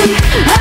I